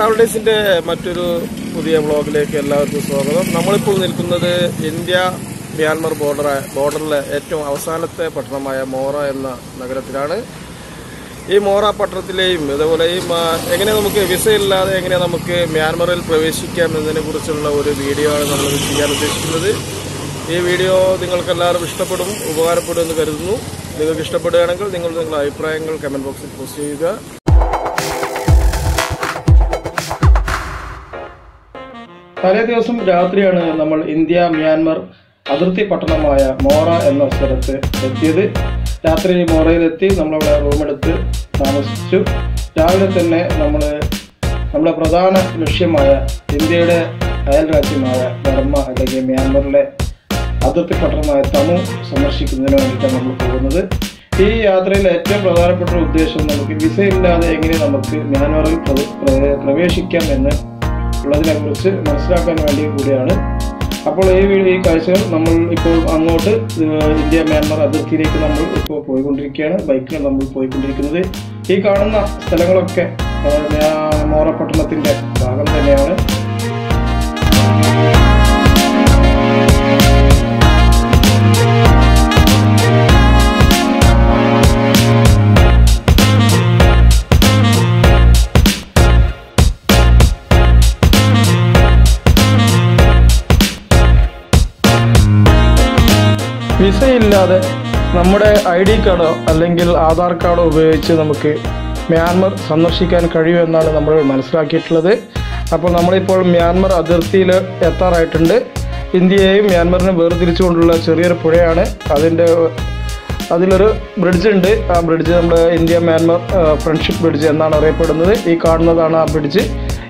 ട്രാവൽഡേസിന്റെ മറ്റൊരു പുതിയ വ്ളോഗിലേക്ക് എല്ലാവർക്കും സ്വാഗതം. നമ്മളിപ്പോൾ നിൽക്കുന്നത് ഇന്ത്യ മ്യാൻമർ ബോർഡർ ബോർഡറിലെ ഏറ്റവും അവസാനത്തെ പട്ടണമായ മോറ എന്ന നഗരത്തിലാണ്. ഈ മോറ പട്ടണത്തിലെയും അതുപോലെ ഈ എങ്ങനെ നമുക്ക് വിസ ഇല്ലാതെ എങ്ങനെ നമുക്ക് മ്യാൻമറിൽ പ്രവേശിക്കാം എന്നതിനെ കുറിച്ചുള്ള ഒരു വീഡിയോ ആണ് നമ്മൾ ചെയ്യാൻ ഉദ്ദേശിക്കുന്നത്. ഈ വീഡിയോ നിങ്ങൾക്ക് എല്ലാവരും ഇഷ്ടപ്പെടും ഉപകാരപ്പെടും എന്ന് കരുതുന്നു. നിങ്ങൾക്ക് ഇഷ്ടപ്പെടുകയാണെങ്കിൽ നിങ്ങൾ നിങ്ങളുടെ അഭിപ്രായങ്ങൾ കമന്റ് ബോക്സിൽ പോസ്റ്റ് ചെയ്യുക. തലേ ദിവസം രാത്രിയാണ് നമ്മൾ ഇന്ത്യ മ്യാൻമർ അതിർത്തി പട്ടണമായ മോറ എന്ന സ്ഥലത്ത് എത്തിയത്. രാത്രി മോറയിലെത്തി നമ്മളവിടെ റൂമെടുത്ത് താമസിച്ചു. രാവിലെ തന്നെ നമ്മൾ നമ്മുടെ പ്രധാന ലക്ഷ്യമായ ഇന്ത്യയുടെ അയൽ രാജ്യമായ ബർമ്മ അല്ലെങ്കിൽ മ്യാൻമറിലെ അതിർത്തി പട്ടണമായ തമു സന്ദർശിക്കുന്നതിന് വേണ്ടിയിട്ടാണ് നമ്മൾ പോകുന്നത്. ഈ യാത്രയിൽ ഏറ്റവും പ്രധാനപ്പെട്ട ഉദ്ദേശം നമുക്ക് വിസയില്ലാതെ എങ്ങനെ നമുക്ക് മ്യാൻമറിൽ പ്ര- പ്ര- പ്രവേശിക്കാം എന്ന് ഉള്ളതിനെ കുറിച്ച് മനസ്സിലാക്കാൻ വേണ്ടി കൂടിയാണ്. അപ്പോൾ ഈ വീഡിയോ ഈ കാഴ്ചകൾ നമ്മൾ ഇപ്പോൾ അങ്ങോട്ട് ഇന്ത്യ മ്യാൻമർ അതിർത്തിയിലേക്ക് നമ്മൾ ഇപ്പോൾ പോയിക്കൊണ്ടിരിക്കുകയാണ്. ബൈക്കിൽ നമ്മൾ പോയിക്കൊണ്ടിരിക്കുന്നത്. ഈ കാണുന്ന സ്ഥലങ്ങളൊക്കെ മോറ പട്ടണത്തിന്റെ ഭാഗം തന്നെയാണ്. വിസയില്ലാതെ നമ്മുടെ ഐ ഡി കാർഡോ അല്ലെങ്കിൽ ആധാർ കാർഡോ ഉപയോഗിച്ച് നമുക്ക് മ്യാൻമർ സന്ദർശിക്കാൻ കഴിയുമെന്നാണ് നമ്മൾ മനസ്സിലാക്കിയിട്ടുള്ളത്. അപ്പോൾ നമ്മളിപ്പോൾ മ്യാൻമർ അതിർത്തിയിൽ എത്താറായിട്ടുണ്ട്. ഇന്ത്യയെയും മ്യാൻമറിനെ വേർതിരിച്ചുകൊണ്ടുള്ള ചെറിയൊരു പുഴയാണ്. അതിന്റെ അതിലൊരു ബ്രിഡ്ജ് ഉണ്ട്. ആ ബ്രിഡ്ജ് നമ്മുടെ ഇന്ത്യ മ്യാൻമർ ഫ്രണ്ട്ഷിപ്പ് ബ്രിഡ്ജ് എന്നാണ് അറിയപ്പെടുന്നത്. ഈ കാണുന്നതാണ് ആ ബ്രിഡ്ജ്.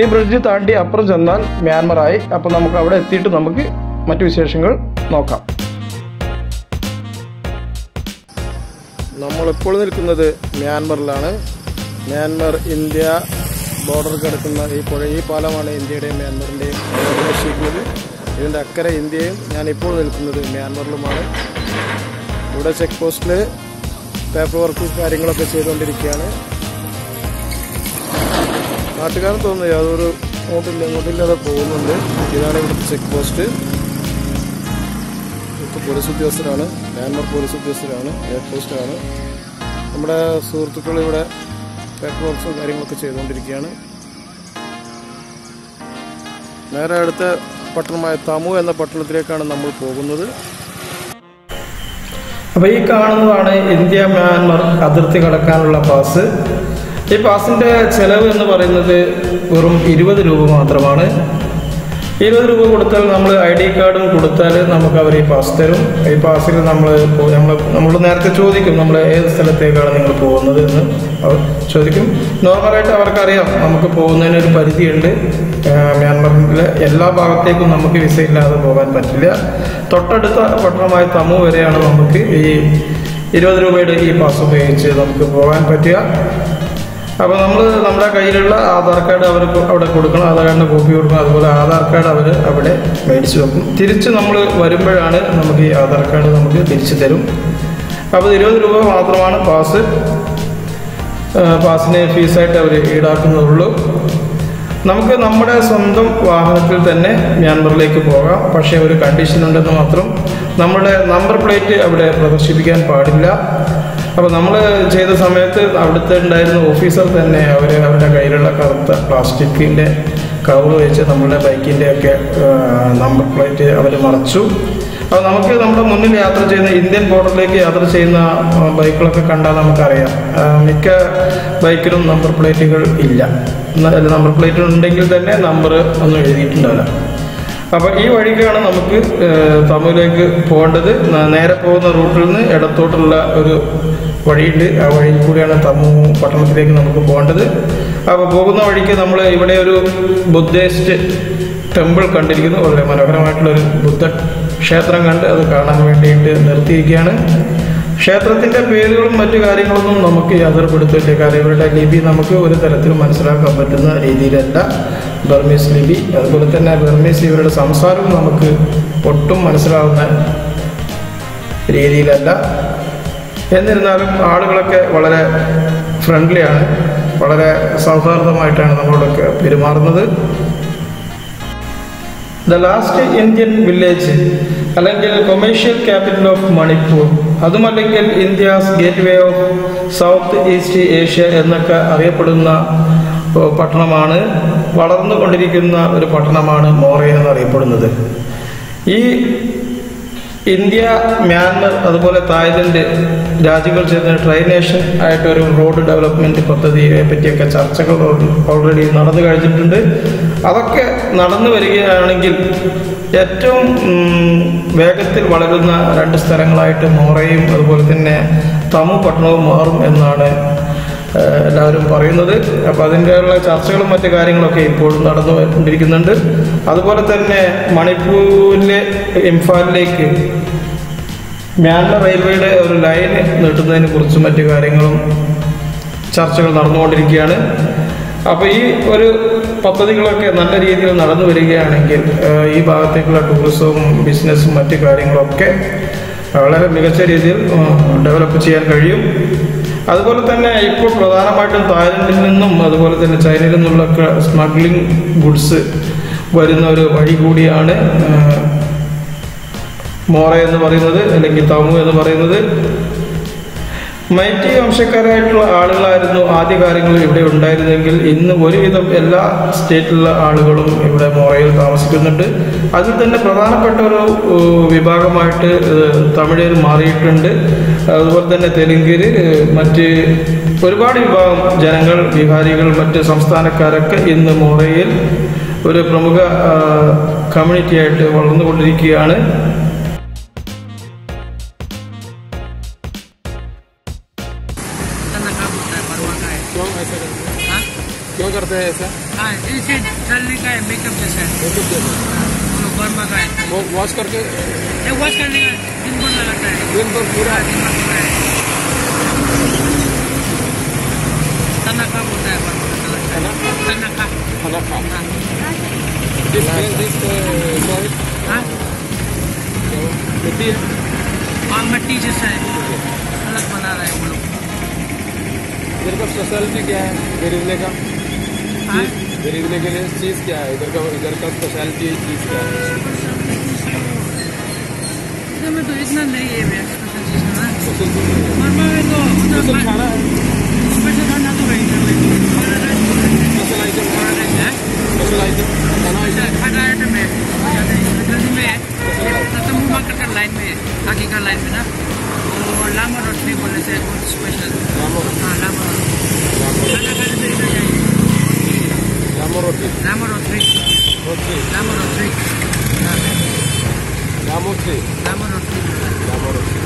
ഈ ബ്രിഡ്ജ് താണ്ടി അപ്പുറം ചെന്നാൽ മ്യാൻമറായി. അപ്പോൾ നമുക്ക് അവിടെ എത്തിയിട്ട് നമുക്ക് മറ്റു വിശേഷങ്ങൾ നോക്കാം. നമ്മളിപ്പോൾ നിൽക്കുന്നത് മ്യാൻമറിലാണ്. മ്യാൻമർ ഇന്ത്യ ബോർഡർ കിടക്കുന്ന ഈ പുഴ ഈ പാലമാണ് ഇന്ത്യയുടെയും മ്യാൻമറിന്റെയും നിശ്ചയിക്കുന്നത് ഇതിന്റെ അക്കരെ ഇന്ത്യയും ഞാൻ ഇപ്പോൾ നിൽക്കുന്നത് മ്യാൻമറിലുമാണ്. ഇവിടെ ചെക്ക് പോസ്റ്റിൽ പേപ്പർ വർക്ക് കാര്യങ്ങളൊക്കെ ചെയ്തുകൊണ്ടിരിക്കുകയാണ്. നാട്ടുകാരൻ തോന്നുന്നു യാതൊരു അങ്ങോട്ടില്ല ഇങ്ങോട്ടില്ലാതെ പോകുന്നുണ്ട്. ഇതാണ് ഇവിടുത്തെ ചെക്ക് പോസ്റ്റ് പോലീസ് ഉദ്യോഗസ്ഥരാണ് മ്യാൻമർ പോലീസ് ഉദ്യോഗസ്ഥരാണ് എയർ പോസ്റ്റാണ് നമ്മുടെ സുഹൃത്തുക്കൾ ഇവിടെ പേപ്പർ കാര്യങ്ങളൊക്കെ ചെയ്തുകൊണ്ടിരിക്കുകയാണ്. നേരെ അടുത്ത പട്ടണമായ തമു എന്ന പട്ടണത്തിലേക്കാണ് നമ്മൾ പോകുന്നത്. അപ്പോൾ ഈ കാണുന്നതാണ് ഇന്ത്യ മ്യാൻമർ അതിർത്തി കടക്കാനുള്ള പാസ് ഈ പാസിന്റെ ചെലവ് എന്ന് പറയുന്നത് വെറും ഇരുപത് രൂപ മാത്രമാണ്. ഇരുപത് രൂപ കൊടുത്താൽ നമ്മൾ ഐ ഡി കാർഡും കൊടുത്താൽ നമുക്ക് അവർ ഈ പാസ് തരും. ഈ പാസിൽ നമ്മൾ നമ്മൾ നമ്മൾ നേരത്തെ ചോദിക്കും നമ്മൾ ഏത് സ്ഥലത്തേക്കാണ് നിങ്ങൾ പോകുന്നത് എന്ന്. അവർ ചോദിക്കും. നോർമലായിട്ട് അവർക്കറിയാം നമുക്ക് പോകുന്നതിന് ഒരു പരിധിയുണ്ട്. മ്യാൻമറിലെ എല്ലാ ഭാഗത്തേക്കും നമുക്ക് വിസ ഇല്ലാതെ പോകാൻ പറ്റില്ല. തൊട്ടടുത്ത പട്ടണമായ തമു വരെയാണ് നമുക്ക് ഈ ഇരുപത് രൂപയുടെ ഈ പാസ് ഉപയോഗിച്ച് നമുക്ക് പോകാൻ പറ്റുക. അപ്പോൾ നമ്മൾ നമ്മുടെ കയ്യിലുള്ള ആധാർ കാർഡ് അവർ അവിടെ കൊടുക്കണം. ആധാർ കാർഡിന്റെ കോപ്പി കൊടുക്കണം. അതുപോലെ ആധാർ കാർഡ് അവർ അവിടെ മേടിച്ച് വെക്കും. തിരിച്ച് നമ്മൾ വരുമ്പോഴാണ് നമുക്ക് ഈ ആധാർ കാർഡ് നമുക്ക് തിരിച്ചു തരും. അപ്പോൾ ഇരുപത് രൂപ മാത്രമാണ് പാസ്. പാസിന് ഫീസായിട്ട് അവർ ഈടാക്കുന്നതുള്ളൂ. നമുക്ക് നമ്മുടെ സ്വന്തം വാഹനത്തിൽ തന്നെ മ്യാൻമറിലേക്ക് പോകാം. പക്ഷേ ഒരു കണ്ടീഷൻ ഉണ്ടെന്ന് മാത്രം നമ്മുടെ നമ്പർ പ്ലേറ്റ് അവിടെ പ്രദർശിപ്പിക്കാൻ പാടില്ല. അപ്പോൾ നമ്മൾ ചെയ്ത സമയത്ത് അവിടുത്തെ ഉണ്ടായിരുന്ന ഓഫീസർ തന്നെ അവർ അവരുടെ കയ്യിലുള്ള കറുത്ത പ്ലാസ്റ്റിക്കിന്റെ കവർ വെച്ച് നമ്മുടെ ബൈക്കിന്റെ ഒക്കെ നമ്പർ പ്ലേറ്റ് അവർ മറച്ചു. അപ്പോൾ നമുക്ക് നമ്മുടെ മുന്നിൽ യാത്ര ചെയ്യുന്ന ഇന്ത്യൻ ബോർഡറിലേക്ക് യാത്ര ചെയ്യുന്ന ബൈക്കുകളൊക്കെ കണ്ടാൽ നമുക്കറിയാം. മിക്ക ബൈക്കിലും നമ്പർ പ്ലേറ്റുകൾ ഇല്ല. നമ്പർ പ്ലേറ്റ് ഉണ്ടെങ്കിൽ തന്നെ നമ്പർ ഒന്നും എഴുതിയിട്ടുണ്ടാവില്ല. അപ്പോൾ ഈ വഴിക്കാണ് നമുക്ക് തമിഴിലേക്ക് പോകേണ്ടത്. നേരെ പോകുന്ന റൂട്ടിൽ നിന്ന് ഇടത്തോട്ടുള്ള ഒരു വഴിയുണ്ട്. ആ വഴിയിൽ കൂടിയാണ് തമു പട്ടണത്തിലേക്ക് നമുക്ക് പോകേണ്ടത്. അപ്പോൾ പോകുന്ന വഴിക്ക് നമ്മൾ ഇവിടെ ഒരു ബുദ്ധിസ്റ്റ് ടെമ്പിൾ കണ്ടിരിക്കുന്നു. വളരെ മനോഹരമായിട്ടുള്ള ഒരു ബുദ്ധ ക്ഷേത്രം കണ്ട് അത് കാണാൻ വേണ്ടിയിട്ട് നിർത്തിയിരിക്കുകയാണ്. ക്ഷേത്രത്തിന്റെ പേരുകളും മറ്റു കാര്യങ്ങളൊന്നും നമുക്ക് യാതൊരു പിടുത്തമില്ല കാരണം ഇവരുടെ ലിപി നമുക്ക് ഒരു തരത്തിലും മനസ്സിലാക്കാൻ പറ്റുന്ന രീതിയിലല്ല. ബർമീസ് ലിപി. അതുപോലെ തന്നെ ബർമീസ് ഇവരുടെ സംസാരവും നമുക്ക് ഒട്ടും മനസ്സിലാവുന്ന രീതിയിലല്ല. എന്നിരുന്നാലും ആളുകളൊക്കെ വളരെ ഫ്രണ്ട്ലിയാണ് വളരെ സൗഹാർദ്ദമായിട്ടാണ് നമ്മളോടൊക്കെ പെരുമാറുന്നത്. ദ ലാസ്റ്റ് ഇന്ത്യൻ വില്ലേജ് അല്ലെങ്കിൽ കൊമേഴ്ഷ്യൽ ക്യാപിറ്റൽ ഓഫ് മണിപ്പൂർ അതുമല്ലെങ്കിൽ India's gateway of south east Asia എന്നൊക്കെ അറിയപ്പെടുന്ന പട്ടണമാണ് വളർന്നുകൊണ്ടിരിക്കുന്ന ഒരു പട്ടണമാണ് മോറേ എന്നറിയപ്പെടുന്നത്. ഈ ഇന്ത്യ മ്യാൻമർ അതുപോലെ തായ്ലൻഡ് രാജ്യങ്ങൾ ചേർന്ന് ട്രൈനേഷൻ ആയിട്ടൊരു റോഡ് ഡെവലപ്മെന്റ് പദ്ധതിയെ പറ്റിയൊക്കെ ചർച്ചകൾ ഓൾറെഡി നടന്നു കഴിഞ്ഞിട്ടുണ്ട്. അതൊക്കെ നടന്നു വരികയാണെങ്കിൽ ഏറ്റവും വേഗത്തിൽ വളരുന്ന രണ്ട് സ്ഥലങ്ങളായിട്ട് മോറയും അതുപോലെ തന്നെ തമു പട്ടണവും മാറും എന്നാണ് എല്ലാവരും പറയുന്നത്. അപ്പോൾ അതിന്റെയുള്ള ചർച്ചകളും മറ്റു കാര്യങ്ങളൊക്കെ ഇപ്പോഴും നടന്നു നടന്നുകൊണ്ടിരിക്കുന്നുണ്ട് അതുപോലെ തന്നെ മണിപ്പൂരിലെ ഇംഫാലിലേക്ക് മ്യാൻമർ റെയിൽവേയുടെ ഒരു ലൈൻ നീട്ടുന്നതിനെ കുറിച്ചും മറ്റു കാര്യങ്ങളും ചർച്ചകൾ നടന്നുകൊണ്ടിരിക്കുകയാണ്. അപ്പോൾ ഈ ഒരു പദ്ധതികളൊക്കെ നല്ല രീതിയിൽ നടന്നു വരികയാണെങ്കിൽ ഈ ഭാഗത്തേക്കുള്ള ടൂറിസവും ബിസിനസ്സും മറ്റു കാര്യങ്ങളൊക്കെ വളരെ മികച്ച രീതിയിൽ ഡെവലപ്പ് ചെയ്യാൻ കഴിയും. അതുപോലെ തന്നെ ഇപ്പോൾ പ്രധാനമായിട്ടും തായ്ലൻഡിൽ നിന്നും അതുപോലെ തന്നെ ചൈനയിൽ നിന്നുള്ളൊക്കെ സ്മഗ്ലിംഗ് ഗുഡ്സ് വരുന്ന ഒരു വഴി കൂടിയാണ് മോറ എന്ന് പറയുന്നത് അല്ലെങ്കിൽ തമു എന്ന് പറയുന്നത്. മൈറ്റി വംശക്കാരായിട്ടുള്ള ആളുകളായിരുന്നു ആദ്യകാലങ്ങളിൽ ഇവിടെ ഉണ്ടായിരുന്നെങ്കിൽ ഇന്ന് ഒരുവിധം എല്ലാ സ്റ്റേറ്റിലുള്ള ആളുകളും ഇവിടെ മോറയിൽ താമസിക്കുന്നുണ്ട്. അതിൽ തന്നെ പ്രധാനപ്പെട്ട ഒരു വിഭാഗമായിട്ട് തമിഴർ മാറിയിട്ടുണ്ട്. അതുപോലെ തന്നെ തെലുങ്കിൽ മറ്റ് ഒരുപാട് വിഭാഗം ജനങ്ങൾ ബിഹാരികൾ മറ്റ് സംസ്ഥാനക്കാരൊക്കെ ഇന്ന് മോറയിൽ ഒരു പ്രമുഖ കമ്മ്യൂണിറ്റി ആയിട്ട് വളർന്നുകൊണ്ടിരിക്കുകയാണ്. है क्यों करते हैं हाँ हैं ऐसा हाँ इसे चलने का है मेकअप जैसा है। मेकअप जैसा वो का है। वो वॉश करके? ये वॉश करने का दिन भर लगाता है। दिन भर पूरा? पूरा दिन भर पूरा है। तन्ना का बोलता है परवा का लगता है। ना है तन्ना का हाँ? दिस दिस सॉरी हाँ? मिट्टी है? हाँ मिट्टी जैसा है। इधर का स्पेशलिटी क्या है खरीदने का हाँ खरीदने के लिए चीज़ क्या है इधर का इधर का स्पेशलिटी चीज़ क्या है में तो इतना नहीं है भैया स्पेशल चीज़ है ना स्पेशल चीज़ मरमा में तो स्पेशल उधर खाना है स्पेशल खाना तो है इधर में खाना है स्पेशल आइटम स्पेशल आइटम खाना आइटम खाना आइटम है जल्दी में है तम्बू लाइन में है आगे का लाइन में ना लामा रोटी बोलने से बहुत स्पेशल जामो हाँ लामा रोटी खाना खाने से इधर जाइए जामो रोटी लामा रोटी रोटी लामा रोटी हाँ, जामो ट्री लामा रोटी जामो रोटी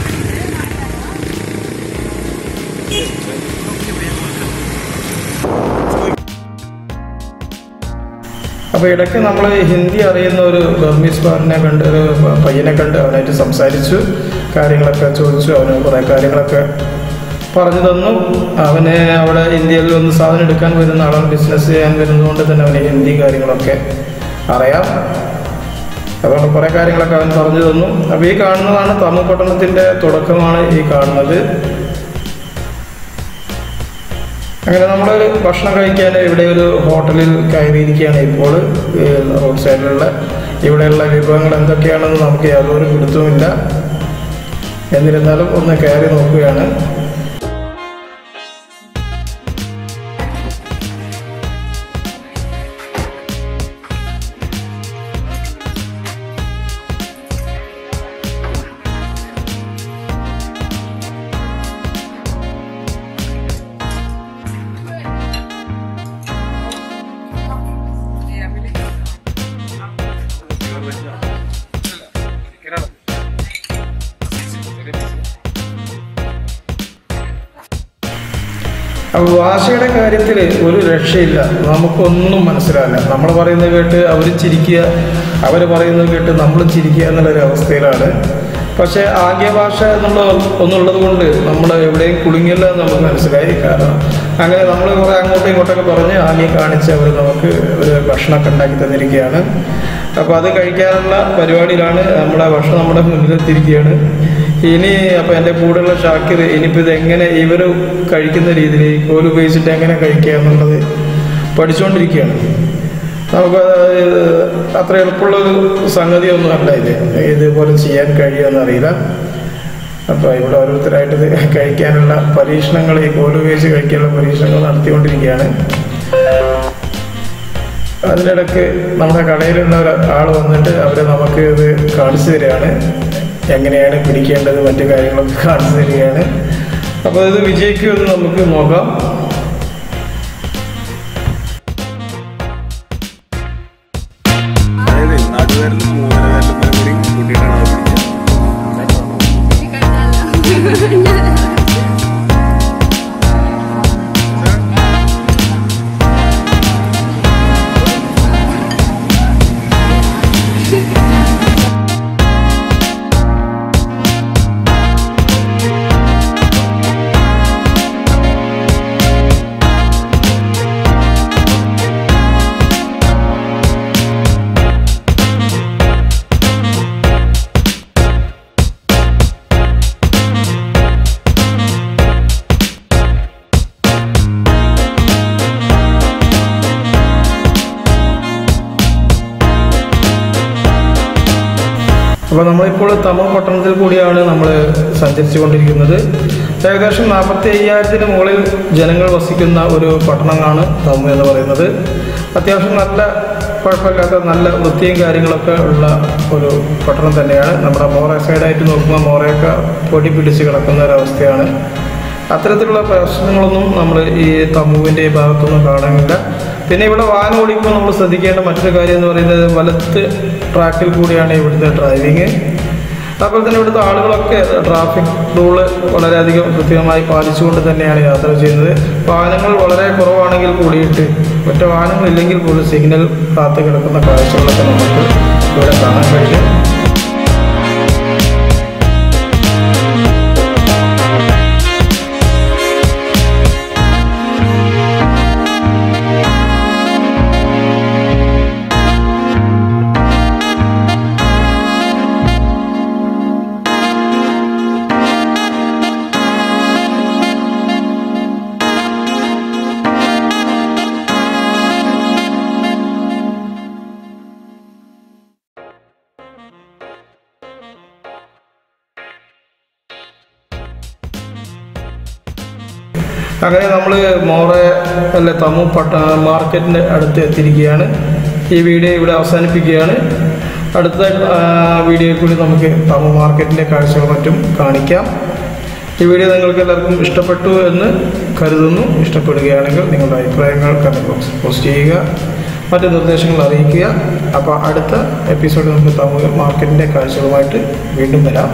അപ്പോൾ ഇടയ്ക്ക് നമ്മൾ ഹിന്ദി അറിയുന്ന ഒരു ബർമീസ് ബാറിനെ കണ്ട് ഒരു പയ്യനെ കണ്ട് അവനായിട്ട് സംസാരിച്ചു കാര്യങ്ങളൊക്കെ ചോദിച്ചു അവന് കുറേ കാര്യങ്ങളൊക്കെ പറഞ്ഞു തന്നു. അവന് അവിടെ ഇന്ത്യയിൽ ഒന്ന് സാധനം എടുക്കാൻ വരുന്ന ആളാണ് ബിസിനസ് ചെയ്യാൻ വരുന്നതുകൊണ്ട് തന്നെ അവന് ഹിന്ദി കാര്യങ്ങളൊക്കെ അറിയാം. അതുകൊണ്ട് കുറേ കാര്യങ്ങളൊക്കെ അവൻ പറഞ്ഞു തന്നു. അപ്പോൾ ഈ കാണുന്നതാണ് തമിഴ് പട്ടണത്തിന്റെ തുടക്കമാണ് ഈ കാണുന്നത്. അങ്ങനെ നമ്മൾ ഭക്ഷണം കഴിക്കാൻ ഇവിടെ ഒരു ഹോട്ടലിൽ കയറിയിരിക്കുകയാണ് ഇപ്പോൾ റോഡ് സൈഡിലുള്ള. ഇവിടെയുള്ള വിഭവങ്ങൾ എന്തൊക്കെയാണെന്ന് നമുക്ക് യാതൊരു പിടുത്തവുമില്ല. എന്നിരുന്നാലും ഒന്ന് കയറി നോക്കുകയാണ്. ഭാഷയുടെ കാര്യത്തിൽ ഒരു രക്ഷയില്ല. നമുക്കൊന്നും മനസ്സിലാവില്ല. നമ്മൾ പറയുന്നത് കേട്ട് അവർ ചിരിക്കുക അവർ പറയുന്നത് കേട്ട് നമ്മൾ ചിരിക്കുക എന്നുള്ളൊരു അവസ്ഥയിലാണ്. പക്ഷേ ആംഗ്യ ഭാഷ എന്നുള്ള ഒന്നുള്ളത് കൊണ്ട് നമ്മൾ എവിടെയും കുടുങ്ങില്ല എന്ന് നമുക്ക് മനസ്സിലായി. കാരണം അങ്ങനെ നമ്മൾ കുറേ അങ്ങോട്ടും ഇങ്ങോട്ടൊക്കെ പറഞ്ഞ് ആംഗ്യം കാണിച്ച് അവർ നമുക്ക് ഒരു ഭക്ഷണമൊക്കെ ഉണ്ടാക്കി തന്നിരിക്കുകയാണ്. അപ്പോൾ അത് കഴിക്കാനുള്ള പരിപാടിയിലാണ് നമ്മുടെ ഭക്ഷണം നമ്മുടെ മുന്നിലെത്തിയിരിക്കുകയാണ്. ഇനി അപ്പൊ എന്റെ കൂടെയുള്ള ഷാക്കിർ ഇനിയിപ്പോ ഇത് എങ്ങനെ ഇവർ കഴിക്കുന്ന രീതിയിൽ കോൽ ഉപയോഗിച്ചിട്ട് എങ്ങനെ കഴിക്കുക എന്നുള്ളത് പഠിച്ചുകൊണ്ടിരിക്കുകയാണ് നമുക്ക് അത്ര എളുപ്പമുള്ളൊരു സംഗതിയൊന്നും അല്ല ഇത്. ഇതുപോലെ ചെയ്യാൻ കഴിയുമെന്ന് അറിയില്ല അപ്പോൾ ഇവിടെ ഓരോരുത്തരായിട്ട് ഇത് കഴിക്കാനുള്ള പരീക്ഷണങ്ങൾ ഈ കോൽ ഉപയോഗിച്ച് കഴിക്കാനുള്ള പരീക്ഷണങ്ങൾ നടത്തിക്കൊണ്ടിരിക്കുകയാണ്. അതിനിടയ്ക്ക് നമ്മുടെ കടയിലുള്ള ഒരാൾ വന്നിട്ട് അവരെ നമുക്ക് ഇത് കാണിച്ചു തരികയാണ്. എങ്ങനെയാണ് പിടിക്കേണ്ടത് മറ്റു കാര്യങ്ങളൊക്കെ കാണിച്ചു തരികയാണ്. അപ്പോൾ ഇത് വിജയിക്കുമെന്ന് നമുക്ക് നോക്കാം. അപ്പോൾ നമ്മളിപ്പോൾ തമിഴ് പട്ടണത്തിൽ കൂടിയാണ് നമ്മൾ സഞ്ചരിച്ചു കൊണ്ടിരിക്കുന്നത് ഏകദേശം നാൽപ്പത്തി അയ്യായിരത്തിന് മുകളിൽ ജനങ്ങൾ വസിക്കുന്ന ഒരു പട്ടണമാണ് തമു എന്ന് പറയുന്നത്. അത്യാവശ്യം നല്ല കുഴപ്പമില്ലാത്ത നല്ല വൃത്തിയും കാര്യങ്ങളൊക്കെ ഉള്ള ഒരു പട്ടണം തന്നെയാണ്. നമ്മുടെ മോറ സൈഡായിട്ട് നോക്കുമ്പോൾ മോറയൊക്കെ പൊടി പിടിച്ച് കിടക്കുന്ന ഒരവസ്ഥയാണ് അത്തരത്തിലുള്ള പ്രശ്നങ്ങളൊന്നും നമ്മൾ ഈ തമ്മുവിന്റെ ഭാഗത്തൊന്നും കാണാനില്ല. പിന്നെ ഇവിടെ വാഹനം ഓടിക്കുമ്പോൾ നമ്മൾ ശ്രദ്ധിക്കേണ്ട മറ്റൊരു കാര്യം എന്ന് പറയുന്നത് വലത്ത് ട്രാക്കിൽ കൂടിയാണ് ഇവിടുത്തെ ഡ്രൈവിങ്. അതുപോലെ തന്നെ ഇവിടുത്തെ ആളുകളൊക്കെ ട്രാഫിക് റൂൾ വളരെയധികം കൃത്യമായി പാലിച്ചുകൊണ്ട് തന്നെയാണ് യാത്ര ചെയ്യുന്നത്. വാഹനങ്ങൾ വളരെ കുറവാണെങ്കിൽ കൂടിയിട്ട് മറ്റു വാഹനങ്ങളില്ലെങ്കിൽ പോലും സിഗ്നൽ കാത്തു കിടക്കുന്ന കാഴ്ചകളൊക്കെ നമുക്ക് ഇവിടെ കാണാൻ കഴിയും. അങ്ങനെ നമ്മൾ മോറെ അല്ല തമു പട്ട മാർക്കറ്റിന്റെ അടുത്ത് എത്തിയിരിക്കുകയാണ്. ഈ വീഡിയോ ഇവിടെ അവസാനിപ്പിക്കുകയാണ്. അടുത്ത വീഡിയോയിൽ കൂടി നമുക്ക് തമു മാർക്കറ്റിന്റെ കാഴ്ചകൾ മറ്റും കാണിക്കാം. ഈ വീഡിയോ നിങ്ങൾക്ക് എല്ലാവർക്കും ഇഷ്ടപ്പെട്ടു എന്ന് കരുതുന്നു. ഇഷ്ടപ്പെടുകയാണെങ്കിൽ നിങ്ങളുടെ അഭിപ്രായങ്ങൾ കമന്റ് ബോക്സിൽ പോസ്റ്റ് ചെയ്യുക. മറ്റ് നിർദ്ദേശങ്ങൾ അറിയിക്കുക. അപ്പോൾ അടുത്ത എപ്പിസോഡ് നമുക്ക് തമു മാർക്കറ്റിന്റെ കാഴ്ചകളുമായിട്ട് വീണ്ടും വരാം.